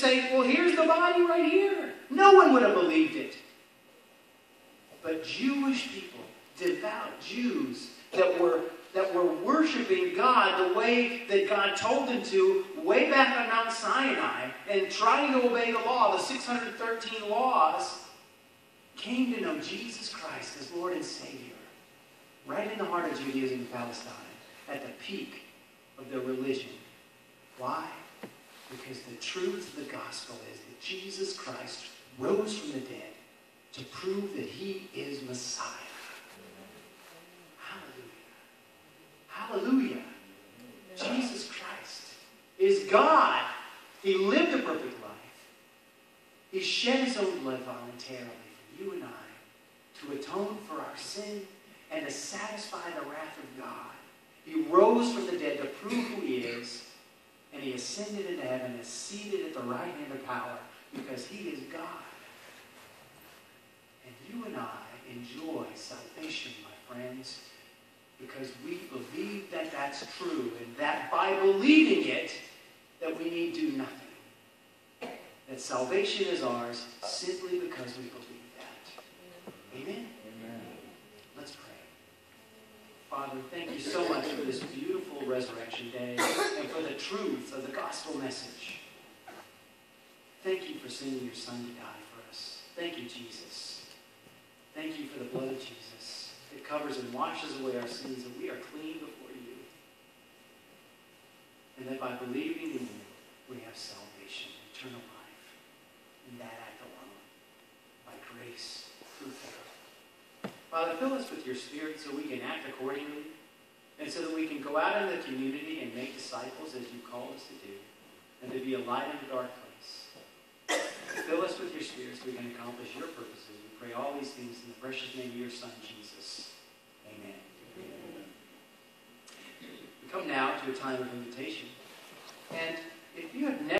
say, well, here's the body right here. No one would have believed it. But Jewish people, devout Jews that were that were worshiping God the way that God told them to way back on Mount Sinai and trying to obey the law, the 613 laws, came to know Jesus Christ as Lord and Savior right in the heart of Judaism and Palestine, at the peak of their religion. Why? Because the truth of the gospel is that Jesus Christ rose from the dead to prove that he is Messiah. Hallelujah. Hallelujah. Jesus Christ is God. He lived a perfect life. He shed his own blood voluntarily for you and I to atone for our sin and to satisfy the wrath of God. He rose from the dead to prove who he is, and he ascended into heaven and is seated at the right hand of power because he is God. And you and I enjoy salvation, my friends, because we believe that that's true, and that by believing it, that we need do nothing. That salvation is ours simply because we believe that. Amen? Amen. Let's pray. Father, thank you so much for this beautiful resurrection day and for the truth of the gospel message. Thank you for sending your son to die for us. Thank you, Jesus. Thank you for the blood of Jesus. It covers and washes away our sins, and we are clean before you. And that by believing in you, we have salvation, eternal life, in that act alone, by grace, through faith. Father, fill us with your Spirit so we can act accordingly, and so that we can go out in the community and make disciples as you called us to do, and to be a light in a dark place. Fill us with your Spirit so we can accomplish your purposes. We pray all these things in the precious name of your Son, Jesus. Amen. We come now to a time of invitation. And if you have never